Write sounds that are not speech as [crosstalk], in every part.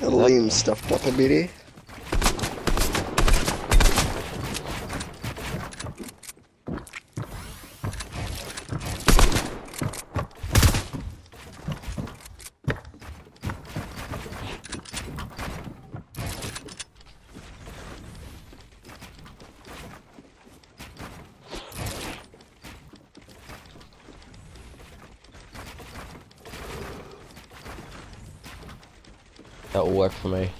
Liam stuffed up a bit eh? That will work for me.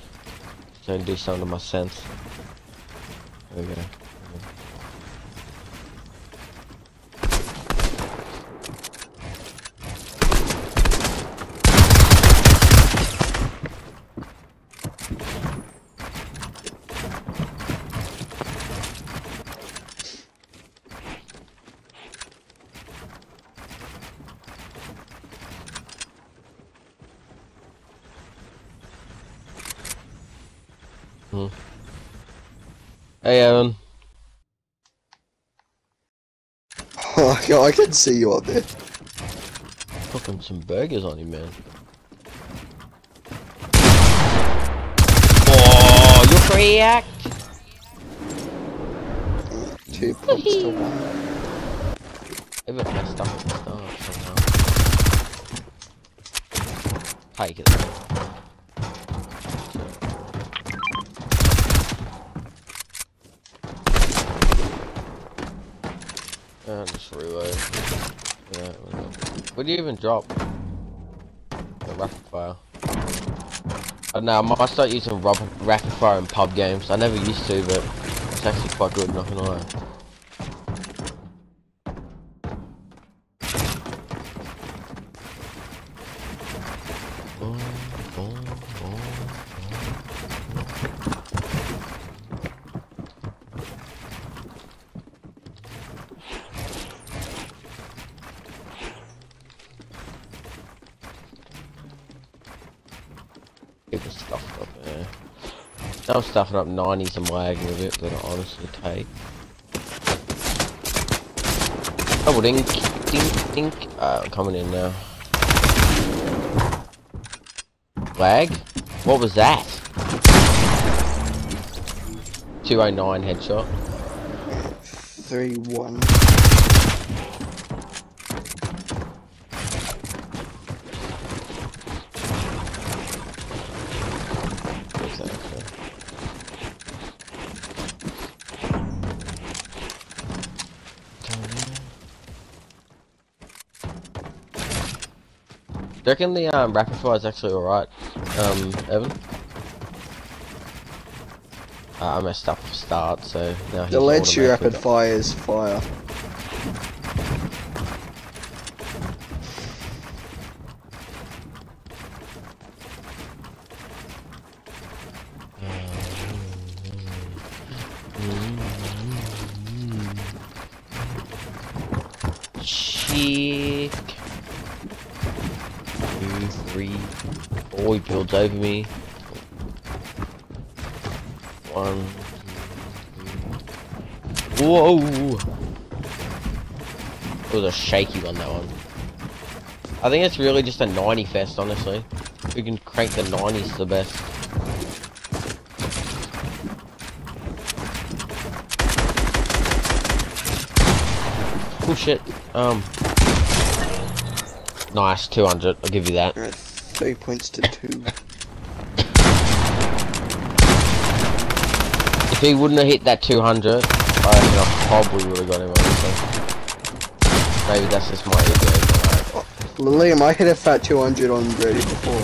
To do something to my sense. There we go. Mm-hmm. Hey Evan. Oh, yeah, I can see you up there. Cooking some burgers on you, man. Oh, you react. Two points to one. Evan messed up at the start somehow. Take it. Just reload. What do you even drop? The rapid fire. Oh, Don't know, I might start using rapid fire in pub games. I never used to, but it's actually quite good, not gonna lie. I'm stuffing up 90s and lagging a bit, but I honestly take. Double dink, dink, dink. Uh, I'm coming in now. Lag? What was that? 209 headshot. Three one. What's that actually? Do you reckon the um, rapid fire is actually alright, um, Evan? Uh, I messed up start, so now he's The you rapid fire is fire. Chick. Two, three, four. He builds over me. One. Whoa! It was a shaky one, that one. I think it's really just a 90 fest, honestly. We can crank the 90s the best. Oh shit. Um. Nice, 200. I'll give you that. Three points to two. If he wouldn't have hit that 200, I reckon I probably would have got him, honestly. Maybe that's just my ego. but, uh, Liam, I hit a fat 200 on Brady before.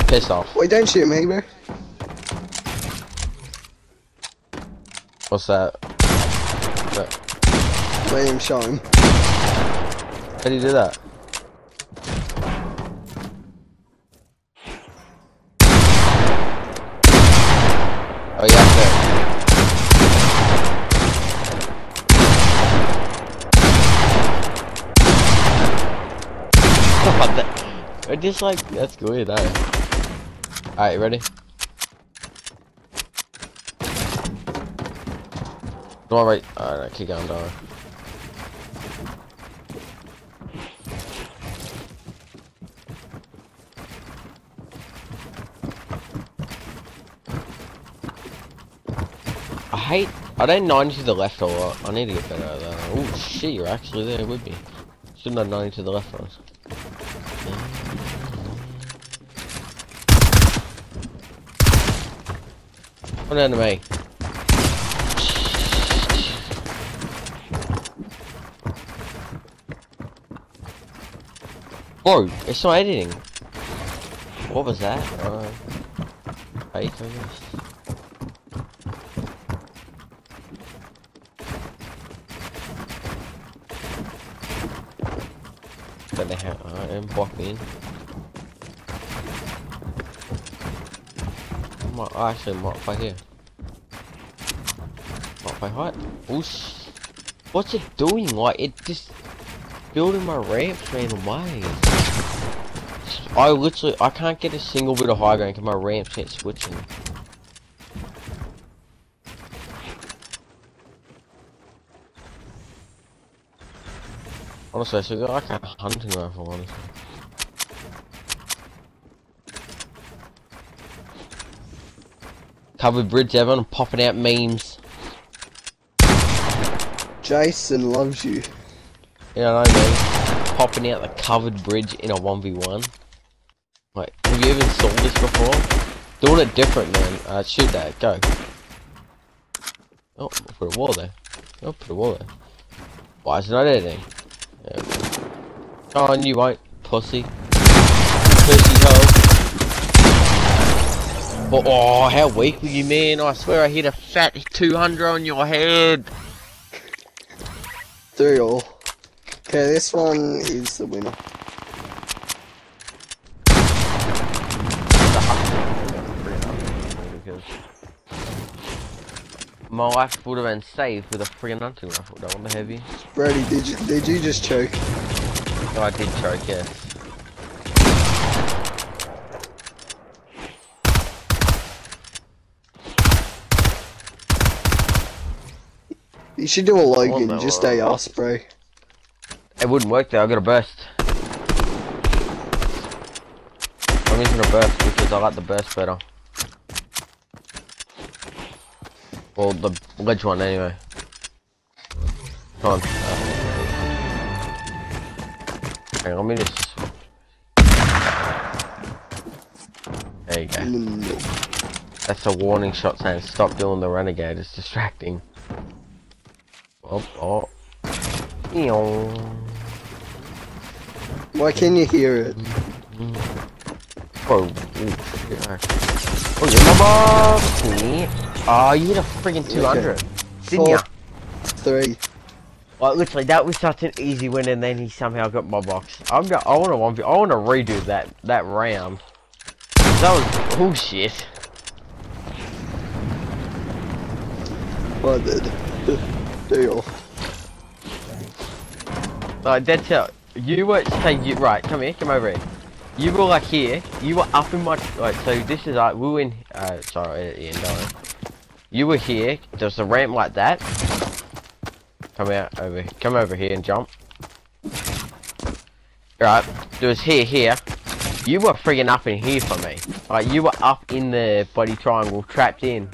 like, Piss off. Wait, don't shoot me, bro. What's that? That- Liam, show him. How do you do that? Oh, yeah, there. [laughs] What the? It just like, that's good, eh? Alright, ready? Door right. Uh, Alright, keep going, dog. I hate... Are they 90 to the left or what? I need to get better at that. Oh shit, you're actually there with me. Shouldn't have 90 to the left first. One enemy. Bro, it's not editing. What was that? Uh, I guess. They have, I am blocking. Might, I actually fight here. Fight height. Oh sh What's it doing? Like, it just building my ramps random ways. I literally, I can't get a single bit of high ground because my ramps ain't switching. Honestly, I should get like a hunting rifle, honestly. Covered bridge, everyone popping out memes. Jason loves you. You know what I mean? Popping out the covered bridge in a 1v1. Like, have you even saw this before? Doing it different, man. Uh, shoot that, go. Oh, put a wall there. Oh, put a wall there. Why is it not editing? Come on, you won't, pussy. Pussy. Oh, oh, how weak were you, man? I swear I hit a fat 200 on your head. Three all. Okay, this one is the winner. my life would have been saved with a friggin' hunting rifle. Don't want the heavy. Brady, did you did you just choke? Oh, I did choke, yes. You should do a Logan, just a Osprey. It wouldn't work though. I got a burst. I'm using a burst because I like the burst better. Well, the ledge one anyway. Come on. Let me just. There you go. That's a warning shot saying stop doing the renegade. It's distracting. Oh, oh. Why can't you hear it? Oh, alright. Oh, you're my! Oh, you hit a friggin' 200. Didn't ya? three. Like, literally, that was such an easy win, and then he somehow got my box. I'm go I wanna one I wanna redo that, that round. That was bullshit. I did. Deal. Like, that's how, you were, say, you, right, come here, come over here. You were like here, you were up in my, like, so this is like, we were in, uh, sorry, end, don't worry. You were here, there's a ramp like that. Come out over, come over here and jump. Right, there was here, here. You were friggin' up in here for me. Like, you were up in the body triangle, trapped in.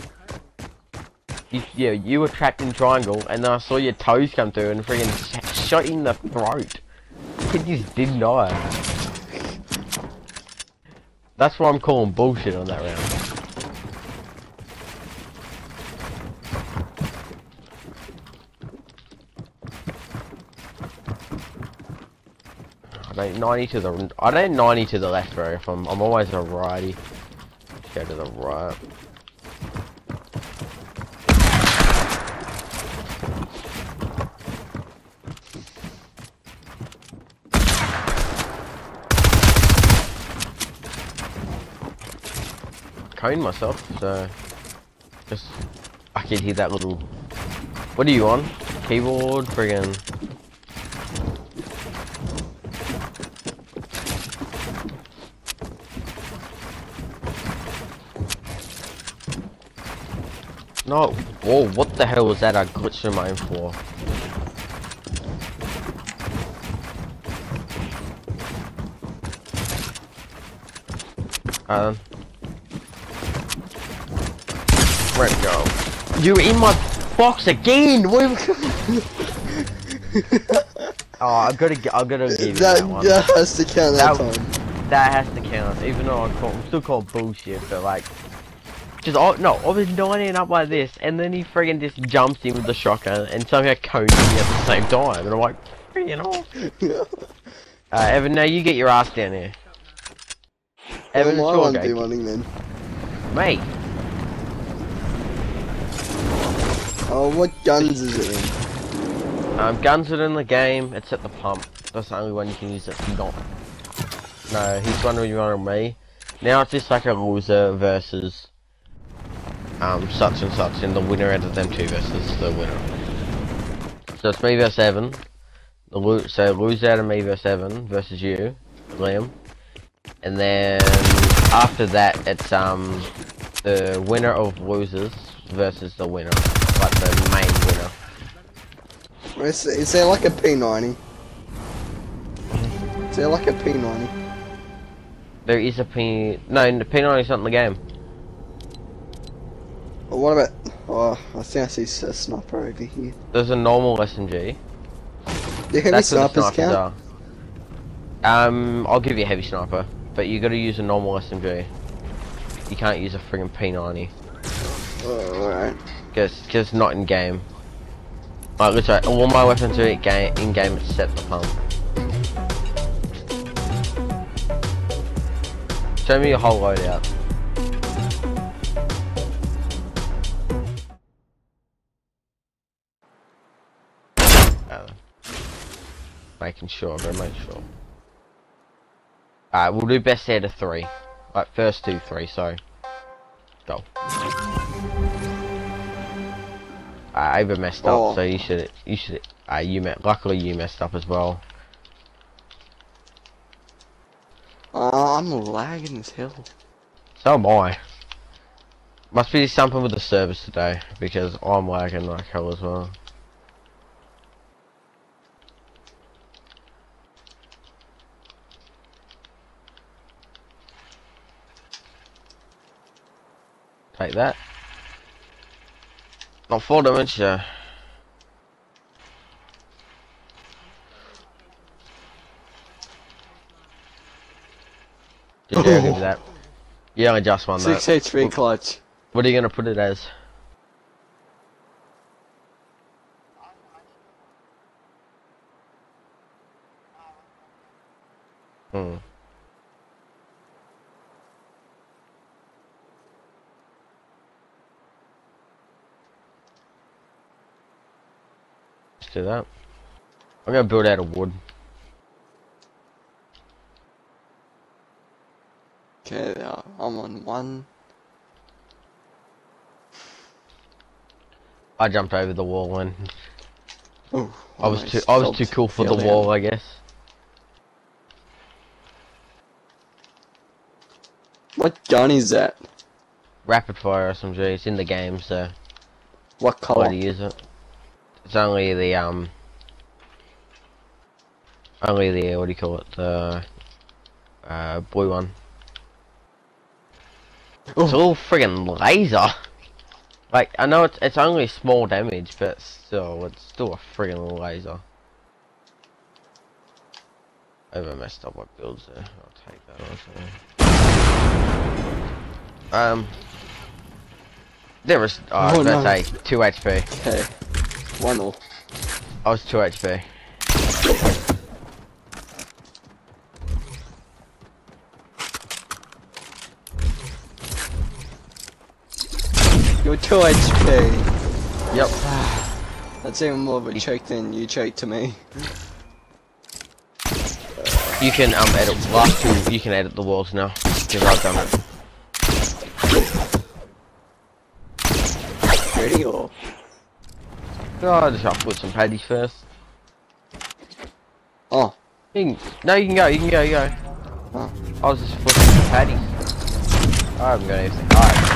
You, yeah, you were trapped in triangle, and then I saw your toes come through and sh shot in the throat. You just didn't die. That's why I'm calling bullshit on that round. I don't 90 to the I don't 90 to the left very often. I'm always a righty. Go to the right. Cone myself, so just I can hear that little. What are you on? Keyboard, friggin'. No. Whoa, what the hell was that I glitched through my info? Um. Where'd it go? You're in my box again! What- [laughs] oh, I'm gonna, I'm gonna give you that, that, one. that has to count that, That- time. That has to count, even though I'm, call, I'm still called bullshit, but like, just oh, no, I was 90 up like this, and then he friggin' just jumps in with the shotgun and somehow cones me at the same time, and I'm like, you know. Uh, Evan, now you get your ass down here. Evan, Evan, it's why your won't go. do running then? Mate, Oh, what guns is it in? um, guns are in the game, it's at the pump. That's the only one you can use it. Not. No, he's wondering you on me. Now it's just like a loser versus um such and such, and the winner out of them two versus the winner. So it's me versus Evan. The lo so loser out of me versus Evan versus you, Liam. And then after that, it's um the winner of losers versus the winner, like the main winner. Is, is there like a P90? Is there like a P90? There is a P. No, the P90 is not in the game. Or what about... Oh, I think I see a sniper over here. There's a normal SMG. Do heavy That's snipers count? are. Um, I'll give you a heavy sniper, but you got to use a normal SMG. You can't use a friggin' P90 Oh, alright. because it's not in game. Like literally, all my weapons are in game, in game except the pump. Show me your whole loadout. Uh, making sure, bro, make sure. Alright, we'll do best out of three. Like, first two, three, so. Go. I even messed up, Oh. so you should, you should, uh, you met, luckily you messed up as well. Oh, I'm lagging as hell. So am I. Must be something with the service today, because I'm lagging like hell as well. Take that. Not full damage, yeah. You give [laughs] that? You only just won that. 6 HP clutch. What are you gonna put it as? Hmm. That. I'm gonna build out of wood. Okay, uh, I'm on one. I jumped over the wall and Oh, I was too I was too cool for the wall, I guess. What gun is that? Rapid fire SMG, it's in the game, so What color? to use it. It's only the um only the what do you call it? The uh blue one. It's Oh. all friggin' laser. Like I know it's it's only small damage, but still it's still a friggin' laser. Even messed up my builds there. I'll take that also. Um there was oh, I was Oh, about no. to say two HP. Okay. [laughs] One all. I was 2 HP. You're 2 HP. Yep. That's even more of a choke than you choked to me. You can um edit last two. You can edit the walls now. Because I've done it. Ready or? Oh, I just have to put some patties first. Oh. You can, no, you can go. You can go. You go. Oh. I was just putting some patties. I haven't got anything. Alright.